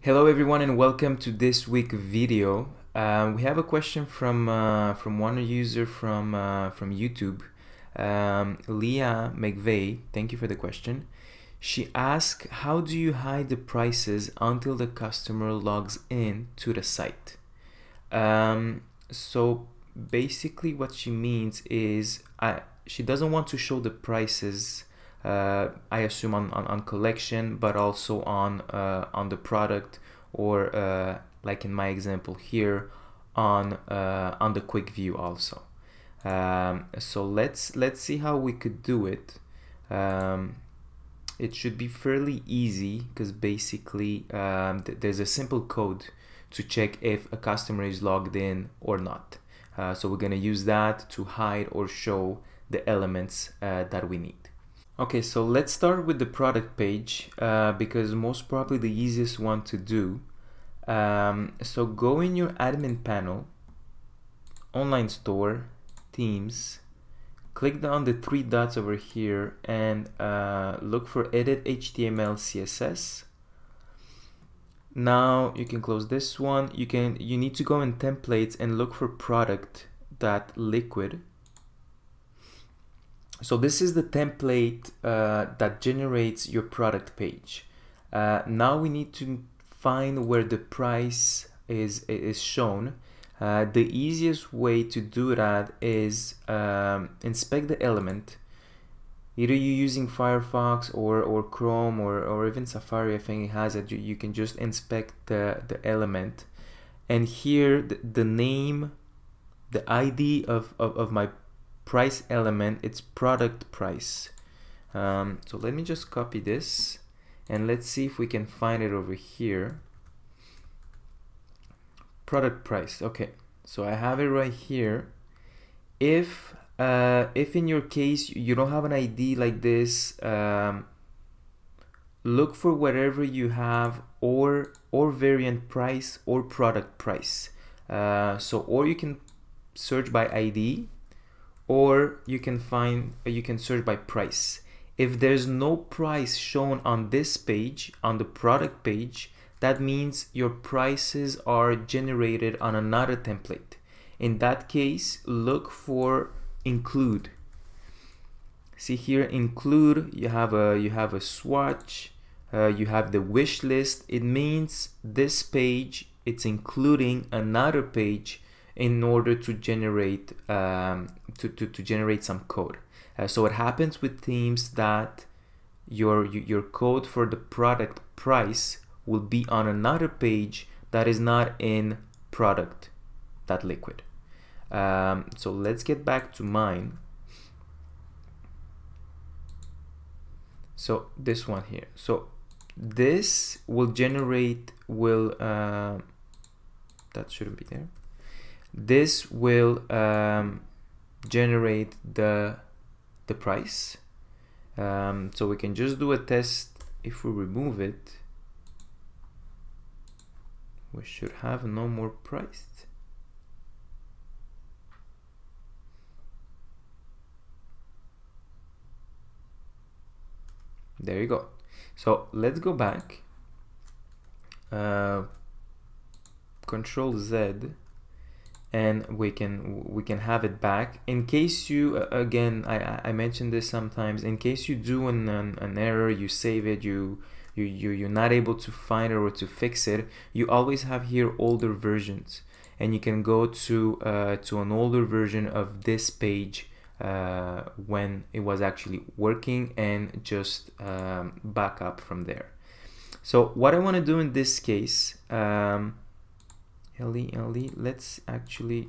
Hello everyone and welcome to this week video. Uh, we have a question from uh, from one user from uh, from YouTube, um, Leah McVeigh. Thank you for the question. She asked, "How do you hide the prices until the customer logs in to the site?" Um, so basically, what she means is, I she doesn't want to show the prices uh, I assume on, on, on, collection, but also on uh, on the product or uh, like in my example here on uh, on the quick view also. Um, so let's let's see how we could do it. Um, it should be fairly easy because basically um, th there's a simple code to check if a customer is logged in or not. Uh, so we're gonna use that to hide or show the elements uh, that we need. Okay, so let's start with the product page uh, because most probably the easiest one to do. Um, so go in your admin panel, online store, themes, click on the three dots over here and uh, look for edit HTML CSS. Now you can close this one. You can you need to go in templates and look for product that liquid so this is the template uh, that generates your product page. Uh, now we need to find where the price is, is shown. Uh, the easiest way to do that is um, inspect the element. Either you're using Firefox or, or Chrome or, or even Safari, I think it has it. You, you can just inspect the, the element. And here the, the name, the ID of, of, of my price element, it's product price. Um, so let me just copy this and let's see if we can find it over here. Product price, okay. So I have it right here. If uh, if in your case you don't have an ID like this, um, look for whatever you have or or variant price or product price. Uh, so or you can search by ID or you can find uh, you can search by price. If there's no price shown on this page on the product page that means your prices are generated on another template. In that case look for include. See here include you have a you have a swatch uh, you have the wish list. It means this page it's including another page in order to generate um, to, to, to generate some code. Uh, so what happens with themes that your your code for the product price will be on another page that is not in product that liquid. Um, so let's get back to mine. So this one here. So this will generate will uh, that shouldn't be there this will um, generate the the price. Um, so we can just do a test. If we remove it we should have no more price. There you go. So let's go back. Uh, control Z and we can we can have it back. In case you again I, I mentioned this sometimes in case you do an, an, an, error you save it you you, you you're not able to find or to fix it you always have here older versions. And you can go to uh, to an older version of this page uh, when it was actually working and just um, back up from there. So what I want to do in this case um, Ellie, Ellie, let's actually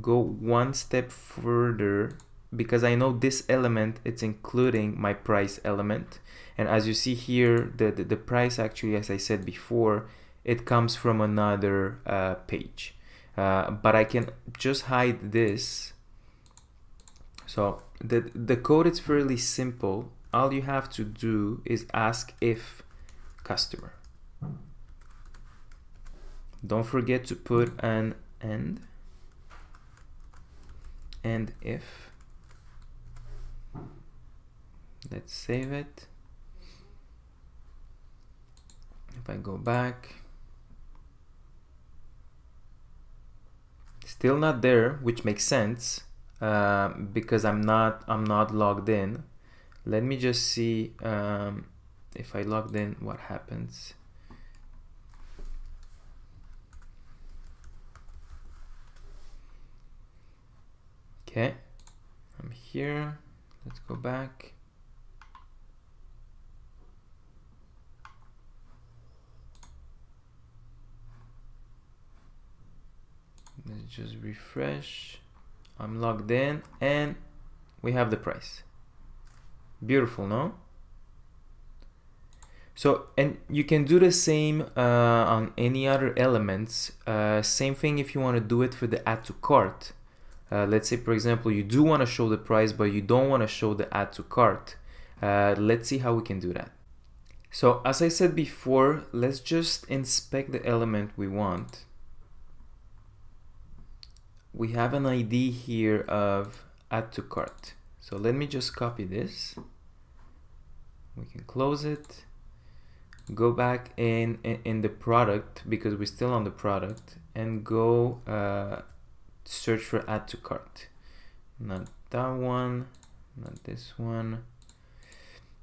go one step further because I know this element it's including my price element. And as you see here the, the, the price actually as I said before it comes from another uh, page. Uh, but I can just hide this. So the, the code is fairly simple. All you have to do is ask if customer don't forget to put an and and if. Let's save it. If I go back, still not there, which makes sense uh, because I'm not I'm not logged in. Let me just see um, if I logged in, what happens. Okay. I'm here. Let's go back. Let's just refresh. I'm logged in and we have the price. Beautiful no? So and you can do the same uh, on any other elements. Uh, same thing if you want to do it for the add to cart uh, let's say for example you do want to show the price but you don't want to show the add to cart uh, let's see how we can do that so as I said before let's just inspect the element we want we have an ID here of add to cart. So let me just copy this. We can close it. Go back in, in, in the product because we're still on the product and go uh, search for add to cart. Not that one, not this one.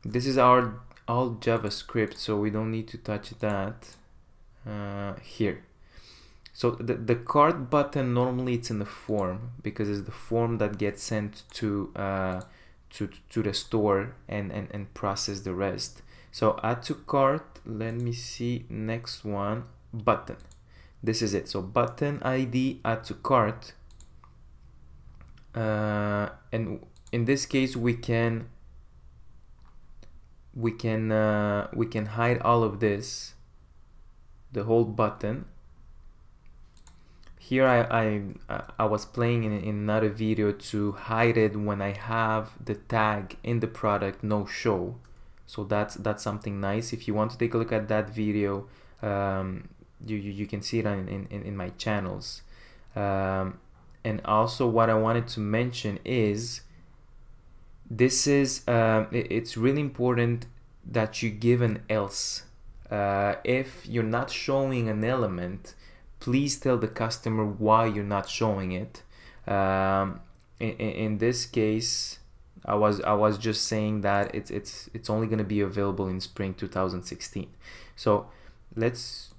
This is our all JavaScript, so we don't need to touch that uh, here. So the, the cart button normally it's in the form because it's the form that gets sent to uh, to, to the store and, and, and process the rest. So add to cart, let me see next one, button. This is it. So button ID add to cart. Uh, and in this case we can we can uh, we can hide all of this the whole button here I, I, I was playing in, in another video to hide it when I have the tag in the product no show so that's that's something nice if you want to take a look at that video um, you, you, you, can see it in, in, in my channels um, and also what I wanted to mention is this is uh, it's really important that you give an else uh, if you're not showing an element please tell the customer why you're not showing it. Um, in, in, this case, I was I was just saying that it's it's it's only going to be available in spring 2016. So let's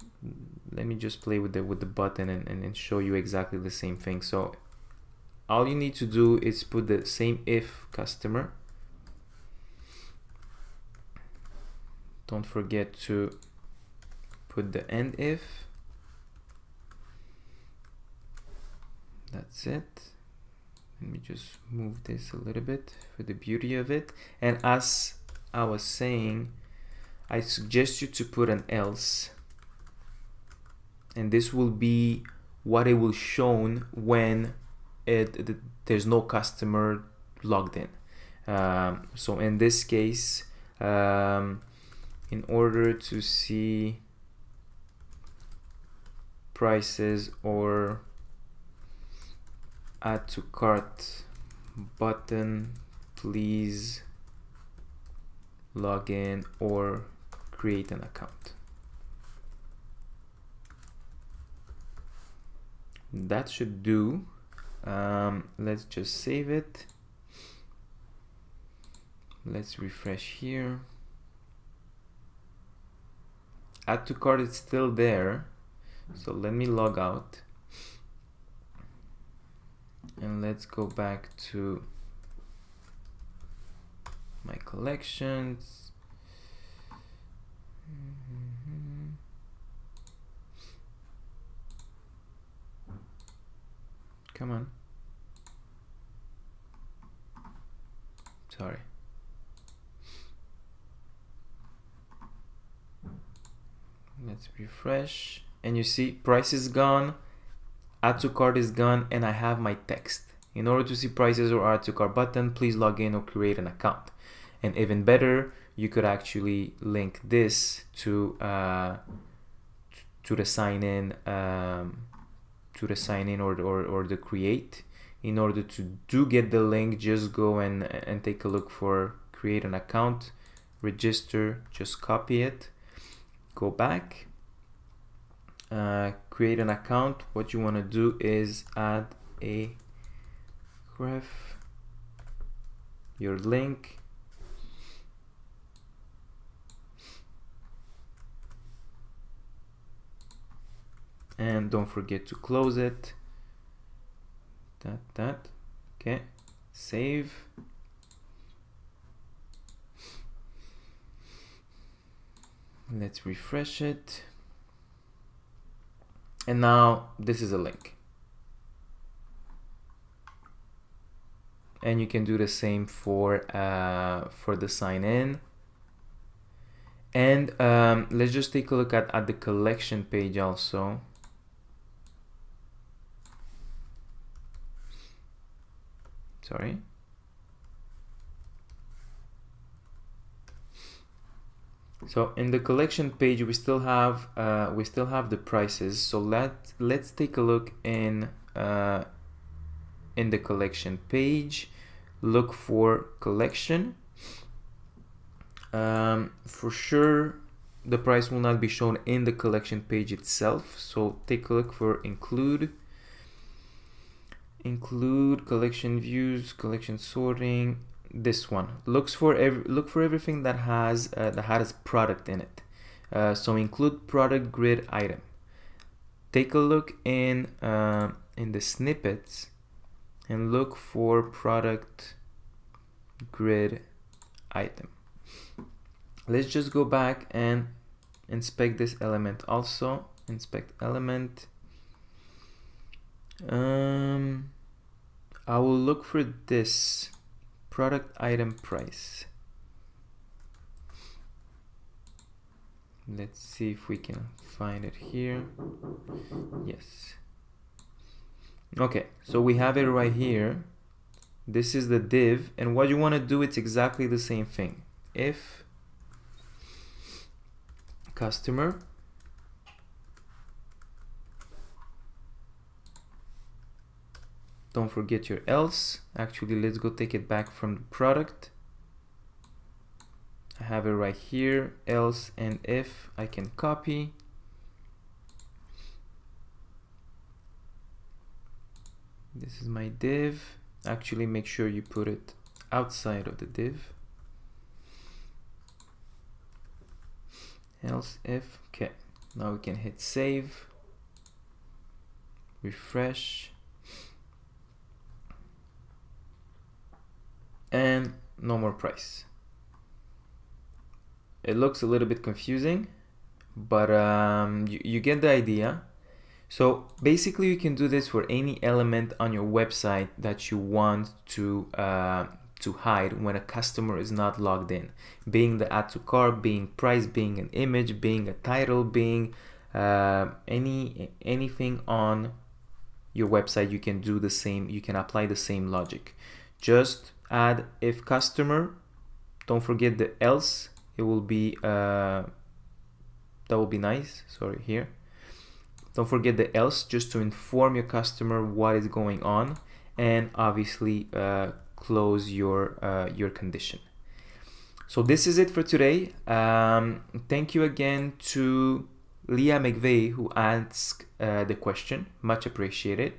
let me just play with the with the button and, and, and show you exactly the same thing. So all you need to do is put the same if customer. Don't forget to put the end if that's it let me just move this a little bit for the beauty of it and as I was saying I suggest you to put an else and this will be what it will shown when it, it there's no customer logged in. Um, so in this case um, in order to see prices or add to cart button please log in or create an account that should do. Um, let's just save it. Let's refresh here. Add to cart is still there so let me log out. And let's go back to my collections come on sorry let's refresh and you see price is gone add to cart is gone and I have my text. In order to see prices or add to cart button, please log in or create an account. And even better, you could actually link this to uh, to the sign in um, to the sign in or, or, or the create. In order to do get the link, just go and, and take a look for create an account, register, just copy it, go back, uh, create an account what you want to do is add a graph your link and don't forget to close it. That that. Okay. Save. Let's refresh it. And now this is a link. And you can do the same for uh, for the sign in and um, let's just take a look at, at the collection page also sorry. So in the collection page we still have uh, we still have the prices. So let let's take a look in uh, in the collection page. Look for collection. Um, for sure the price will not be shown in the collection page itself. So take a look for include include collection views collection sorting this one. Looks for every look for everything that has uh, that has product in it. Uh, so include product grid item. Take a look in uh, in the snippets and look for product grid item. Let's just go back and inspect this element also. Inspect element um I will look for this product item price. Let's see if we can find it here. Yes. Okay so we have it right here. This is the div and what you want to do it's exactly the same thing. If customer don't forget your else. Actually let's go take it back from the product. I have it right here. Else and if I can copy. This is my div. Actually make sure you put it outside of the div. Else if okay. Now we can hit save. Refresh and no more price. It looks a little bit confusing, but um, you, you get the idea. So basically you can do this for any element on your website that you want to uh, to hide when a customer is not logged in. Being the add to cart, being price, being an image, being a title, being uh, any anything on your website, you can do the same. You can apply the same logic. Just add if customer don't forget the else it will be uh, that will be nice sorry here. Don't forget the else just to inform your customer what is going on and obviously uh, close your uh, your condition. So this is it for today. Um, thank you again to Leah McVeigh who asked uh, the question. Much appreciated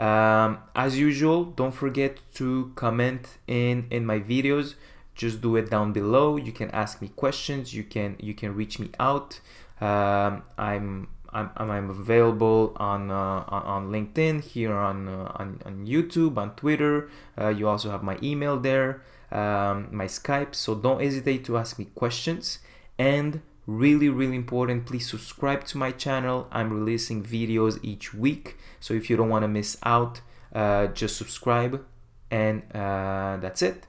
um, as usual, don't forget to comment in in my videos. Just do it down below. You can ask me questions. You can you can reach me out. Um, I'm I'm, I'm available on, uh, on LinkedIn, here on, uh, on, on YouTube, on Twitter. Uh, you also have my email there, um, my Skype. So don't hesitate to ask me questions. And really really important please subscribe to my channel. I'm releasing videos each week so if you don't want to miss out uh, just subscribe and uh, that's it.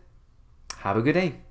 Have a good day